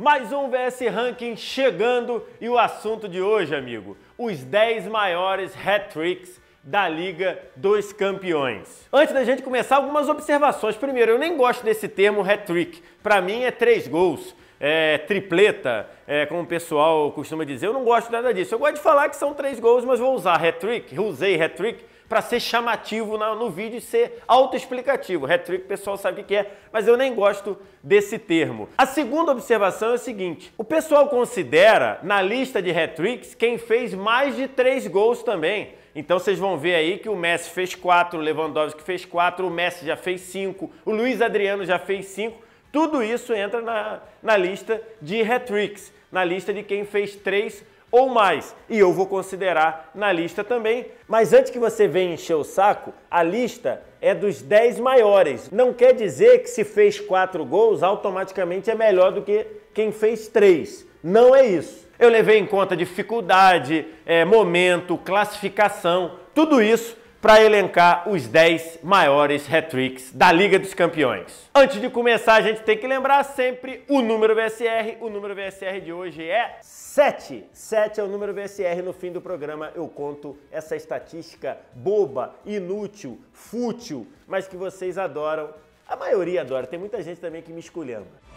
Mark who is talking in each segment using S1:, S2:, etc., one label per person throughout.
S1: Mais um VS Ranking chegando e o assunto de hoje, amigo, os 10 maiores hat-tricks da Liga dos Campeões. Antes da gente começar, algumas observações. Primeiro, eu nem gosto desse termo hat-trick. Para mim é três gols, é, tripleta, é, como o pessoal costuma dizer. Eu não gosto nada disso. Eu gosto de falar que são três gols, mas vou usar hat-trick, usei hat-trick para ser chamativo no vídeo e ser autoexplicativo. Hat-trick o pessoal sabe o que é, mas eu nem gosto desse termo. A segunda observação é o seguinte, o pessoal considera na lista de hat-tricks quem fez mais de três gols também. Então vocês vão ver aí que o Messi fez quatro, o Lewandowski fez quatro, o Messi já fez cinco, o Luiz Adriano já fez cinco. Tudo isso entra na, na lista de hat-tricks, na lista de quem fez três ou mais. E eu vou considerar na lista também. Mas antes que você venha encher o saco, a lista é dos 10 maiores. Não quer dizer que se fez 4 gols, automaticamente é melhor do que quem fez 3. Não é isso. Eu levei em conta dificuldade, é, momento, classificação, tudo isso para elencar os 10 maiores hat-tricks da Liga dos Campeões. Antes de começar, a gente tem que lembrar sempre o número VSR. O número VSR de hoje é 7. 7 é o número VSR. No fim do programa eu conto essa estatística boba, inútil, fútil, mas que vocês adoram. A maioria adora, tem muita gente também que me esculhamba.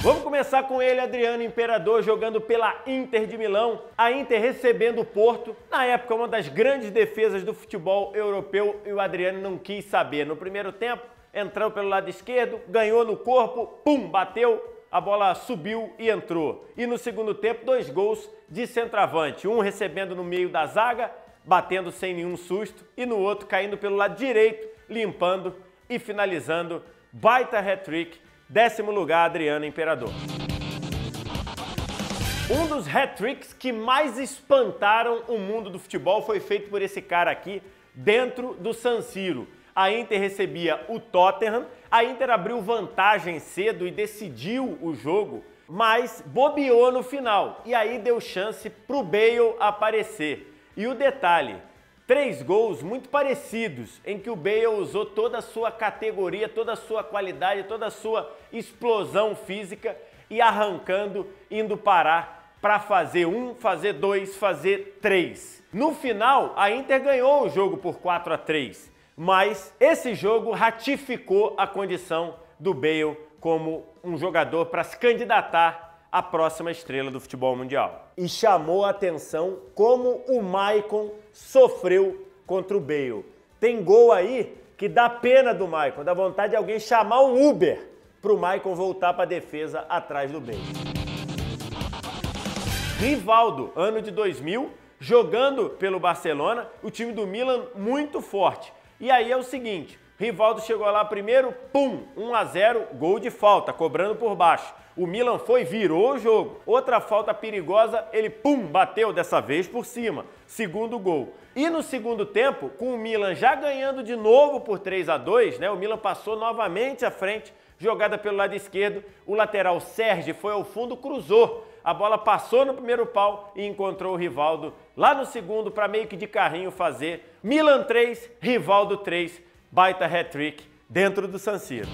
S1: Vamos começar com ele, Adriano Imperador, jogando pela Inter de Milão. A Inter recebendo o Porto. Na época, uma das grandes defesas do futebol europeu e o Adriano não quis saber. No primeiro tempo, entrou pelo lado esquerdo, ganhou no corpo, pum, bateu, a bola subiu e entrou. E no segundo tempo, dois gols de centroavante. Um recebendo no meio da zaga, batendo sem nenhum susto, e no outro caindo pelo lado direito, limpando e finalizando. Baita hat-trick Décimo lugar, Adriano Imperador. Um dos hat-tricks que mais espantaram o mundo do futebol foi feito por esse cara aqui dentro do San Siro. A Inter recebia o Tottenham, a Inter abriu vantagem cedo e decidiu o jogo, mas bobeou no final e aí deu chance pro Bale aparecer. E o detalhe, Três gols muito parecidos, em que o Bale usou toda a sua categoria, toda a sua qualidade, toda a sua explosão física e arrancando, indo parar para fazer um, fazer dois, fazer três. No final, a Inter ganhou o jogo por 4 a 3, mas esse jogo ratificou a condição do Bale como um jogador para se candidatar a próxima estrela do futebol mundial. E chamou a atenção como o Maicon sofreu contra o Bale. Tem gol aí que dá pena do Maicon, dá vontade de alguém chamar um Uber para o Maicon voltar para a defesa atrás do Bale. Rivaldo, ano de 2000, jogando pelo Barcelona, o time do Milan muito forte. E aí é o seguinte, Rivaldo chegou lá primeiro, pum, 1 a 0, gol de falta, cobrando por baixo. O Milan foi, virou o jogo. Outra falta perigosa, ele pum, bateu dessa vez por cima. Segundo gol. E no segundo tempo, com o Milan já ganhando de novo por 3 a 2, né? O Milan passou novamente à frente, jogada pelo lado esquerdo. O lateral Sérgio foi ao fundo, cruzou. A bola passou no primeiro pau e encontrou o Rivaldo lá no segundo para meio que de carrinho fazer. Milan 3, Rivaldo 3, baita hat-trick dentro do San Siro.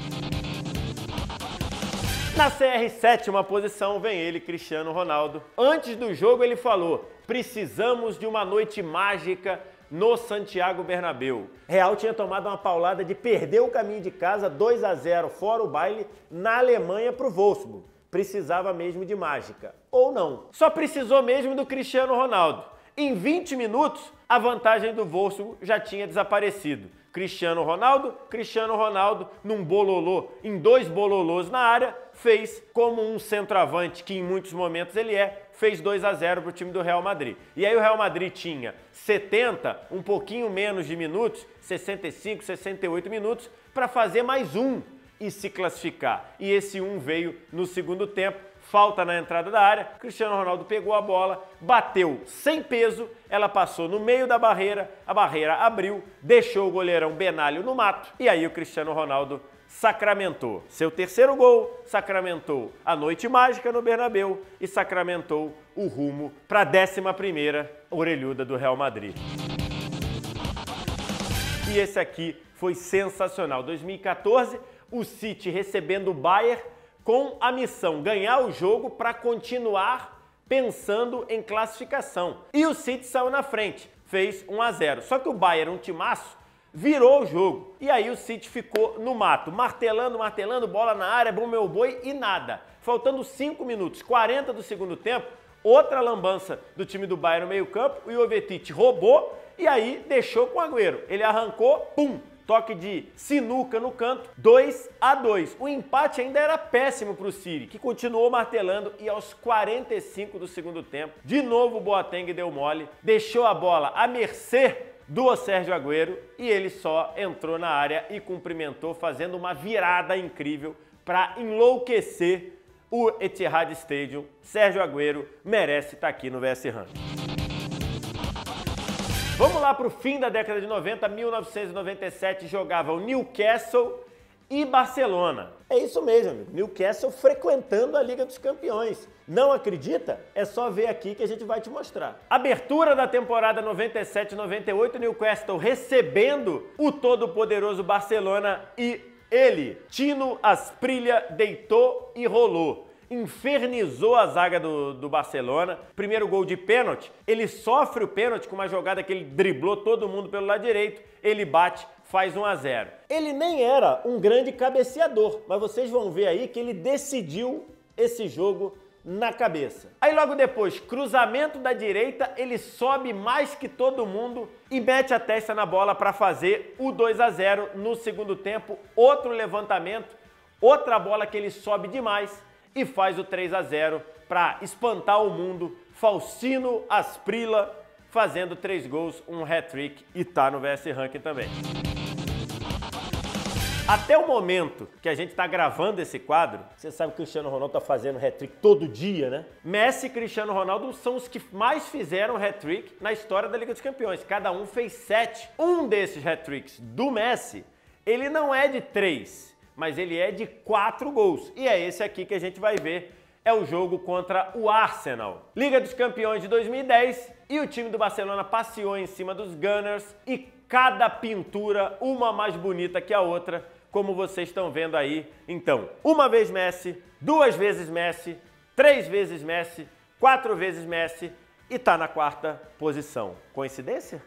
S1: Na CR7, posição, vem ele, Cristiano Ronaldo. Antes do jogo ele falou, precisamos de uma noite mágica no Santiago Bernabéu. Real tinha tomado uma paulada de perder o caminho de casa 2 a 0 fora o baile na Alemanha para o Wolfsburg. Precisava mesmo de mágica. Ou não. Só precisou mesmo do Cristiano Ronaldo. Em 20 minutos, a vantagem do Wolfsburg já tinha desaparecido. Cristiano Ronaldo, Cristiano Ronaldo num bololô, em dois bololôs na área, fez como um centroavante que em muitos momentos ele é, fez 2 a 0 para o time do Real Madrid. E aí o Real Madrid tinha 70, um pouquinho menos de minutos, 65, 68 minutos para fazer mais um e se classificar. E esse um veio no segundo tempo falta na entrada da área, Cristiano Ronaldo pegou a bola, bateu sem peso, ela passou no meio da barreira, a barreira abriu, deixou o goleirão Benalho no mato e aí o Cristiano Ronaldo sacramentou seu terceiro gol, sacramentou a noite mágica no Bernabéu e sacramentou o rumo para a 11ª orelhuda do Real Madrid. e esse aqui foi sensacional. 2014, o City recebendo o Bayern com a missão ganhar o jogo para continuar pensando em classificação. E o City saiu na frente, fez 1 a 0. Só que o Bayern, um timaço, virou o jogo. E aí o City ficou no mato, martelando, martelando, bola na área, bom meu boi e nada. Faltando 5 minutos, 40 do segundo tempo, outra lambança do time do Bayern no meio-campo, o Ovetite roubou e aí deixou com o Agüero. Ele arrancou, pum, toque de sinuca no canto, 2 a 2. O empate ainda era péssimo para o City, que continuou martelando e aos 45 do segundo tempo, de novo o Boateng deu mole, deixou a bola à mercê do Sérgio Agüero e ele só entrou na área e cumprimentou fazendo uma virada incrível para enlouquecer o Etihad Stadium. Sérgio Agüero merece estar tá aqui no VS Ranking. Vamos lá para o fim da década de 90, 1997, jogavam Newcastle e Barcelona. É isso mesmo, amigo. Newcastle frequentando a Liga dos Campeões. Não acredita? É só ver aqui que a gente vai te mostrar. Abertura da temporada 97-98, Newcastle recebendo o todo-poderoso Barcelona e ele, Tino Asprilha, deitou e rolou infernizou a zaga do, do Barcelona. Primeiro gol de pênalti, ele sofre o pênalti com uma jogada que ele driblou todo mundo pelo lado direito, ele bate, faz 1 a 0. Ele nem era um grande cabeceador, mas vocês vão ver aí que ele decidiu esse jogo na cabeça. Aí logo depois, cruzamento da direita, ele sobe mais que todo mundo e mete a testa na bola para fazer o 2 a 0 no segundo tempo. Outro levantamento, outra bola que ele sobe demais e faz o 3 a 0 para espantar o mundo. Falsino Asprila fazendo três gols, um hat-trick e tá no VS Ranking também. Até o momento que a gente está gravando esse quadro, você sabe que o Cristiano Ronaldo está fazendo hat-trick todo dia, né? Messi e Cristiano Ronaldo são os que mais fizeram hat-trick na história da Liga dos Campeões. Cada um fez sete. Um desses hat-tricks do Messi, ele não é de três, mas ele é de quatro gols. E é esse aqui que a gente vai ver. É o jogo contra o Arsenal. Liga dos Campeões de 2010 e o time do Barcelona passeou em cima dos Gunners e cada pintura, uma mais bonita que a outra, como vocês estão vendo aí. Então, uma vez Messi, duas vezes Messi, três vezes Messi, quatro vezes Messi e tá na quarta posição. Coincidência?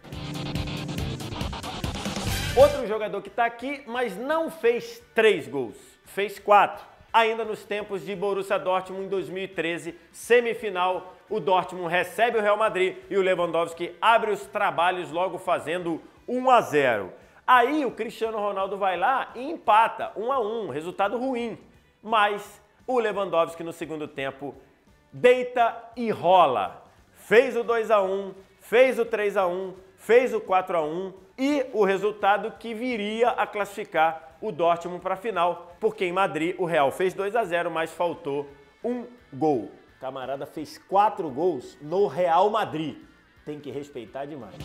S1: Outro jogador que está aqui, mas não fez três gols, fez quatro. Ainda nos tempos de Borussia Dortmund em 2013, semifinal, o Dortmund recebe o Real Madrid e o Lewandowski abre os trabalhos logo fazendo 1 a 0. Aí o Cristiano Ronaldo vai lá e empata 1 a 1, resultado ruim. Mas o Lewandowski no segundo tempo deita e rola. Fez o 2 a 1, fez o 3 a 1, fez o 4 a 1 e o resultado que viria a classificar o Dortmund para a final, porque em Madrid o Real fez 2 a 0, mas faltou um gol. Camarada fez quatro gols no Real Madrid. Tem que respeitar demais.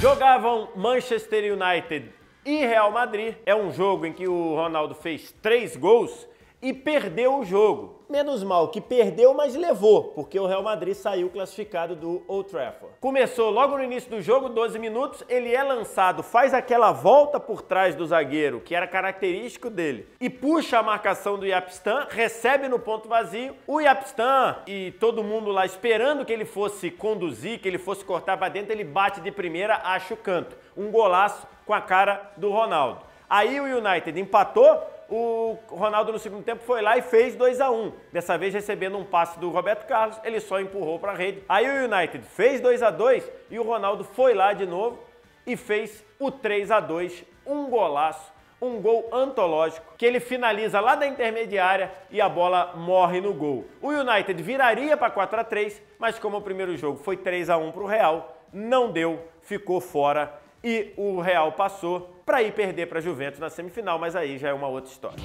S1: Jogavam Manchester United e Real Madrid. É um jogo em que o Ronaldo fez três gols e perdeu o jogo. Menos mal que perdeu, mas levou, porque o Real Madrid saiu classificado do Old Trafford. Começou logo no início do jogo, 12 minutos, ele é lançado, faz aquela volta por trás do zagueiro, que era característico dele, e puxa a marcação do Yapstan, recebe no ponto vazio. O Yapstan e todo mundo lá esperando que ele fosse conduzir, que ele fosse cortar para dentro, ele bate de primeira, acha o canto. Um golaço com a cara do Ronaldo. Aí o United empatou, o Ronaldo no segundo tempo foi lá e fez 2 a 1 Dessa vez recebendo um passe do Roberto Carlos, ele só empurrou para a rede. Aí o United fez 2 a 2 e o Ronaldo foi lá de novo e fez o 3 a 2 um golaço, um gol antológico, que ele finaliza lá da intermediária e a bola morre no gol. O United viraria para 4 a 3 mas como o primeiro jogo foi 3 a 1 para o Real, não deu, ficou fora e o Real passou para ir perder para a Juventus na semifinal, mas aí já é uma outra história.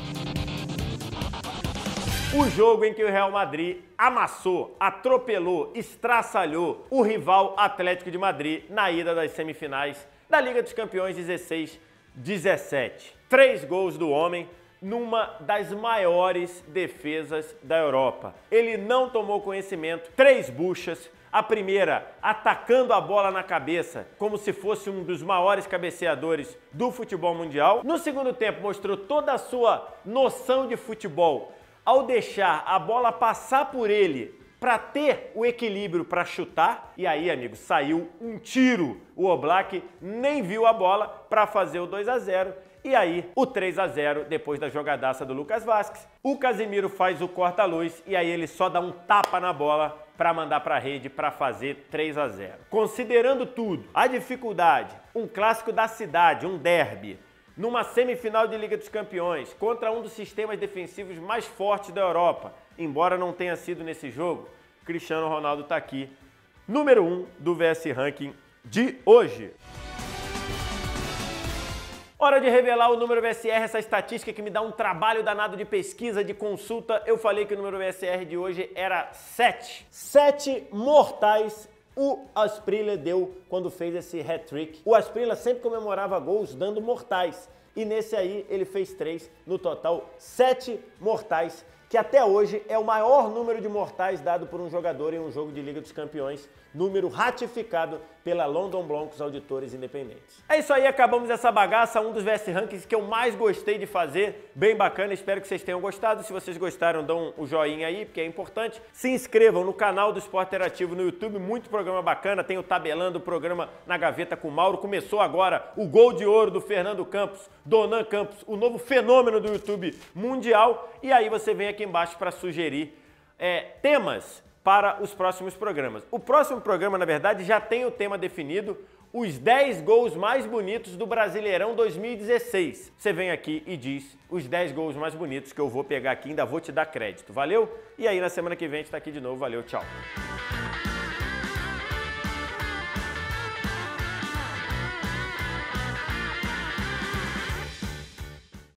S1: O jogo em que o Real Madrid amassou, atropelou, estraçalhou o rival Atlético de Madrid na ida das semifinais da Liga dos Campeões 16-17. Três gols do homem numa das maiores defesas da Europa. Ele não tomou conhecimento, três buchas, A primeira, atacando a bola na cabeça, como se fosse um dos maiores cabeceadores do futebol mundial. No segundo tempo, mostrou toda a sua noção de futebol ao deixar a bola passar por ele para ter o equilíbrio para chutar. E aí, amigo, saiu um tiro. O Oblak nem viu a bola para fazer o 2 a 0 e aí, o 3 a 0 depois da jogadaça do Lucas Vasquez. O Casimiro faz o corta-luz e aí ele só dá um tapa na bola para mandar para a rede para fazer 3 a 0. Considerando tudo, a dificuldade, um clássico da cidade, um derby, numa semifinal de Liga dos Campeões, contra um dos sistemas defensivos mais fortes da Europa, embora não tenha sido nesse jogo, Cristiano Ronaldo está aqui, número 1 um do VS Ranking de hoje. Hora de revelar o número VSR, essa estatística que me dá um trabalho danado de pesquisa, de consulta. Eu falei que o número VSR de hoje era 7. 7 mortais o Asprilla deu quando fez esse hat-trick. O Asprilla sempre comemorava gols dando mortais. E nesse aí ele fez três, no total sete mortais, que até hoje é o maior número de mortais dado por um jogador em um jogo de Liga dos Campeões número ratificado pela London Broncos Auditores Independentes. É isso aí, acabamos essa bagaça, um dos VS Rankings que eu mais gostei de fazer, bem bacana, espero que vocês tenham gostado. Se vocês gostaram, dão o um joinha aí, porque é importante. Se inscrevam no canal do Esporte Interativo no YouTube, muito programa bacana, tem o Tabelando, o programa na gaveta com o Mauro. Começou agora o gol de ouro do Fernando Campos, Donan Campos, o novo fenômeno do YouTube mundial. E aí você vem aqui embaixo para sugerir é, temas para os próximos programas. O próximo programa, na verdade, já tem o tema definido, os 10 gols mais bonitos do Brasileirão 2016. Você vem aqui e diz os 10 gols mais bonitos que eu vou pegar aqui, ainda vou te dar crédito. Valeu? E aí na semana que vem a gente tá aqui de novo. Valeu, tchau.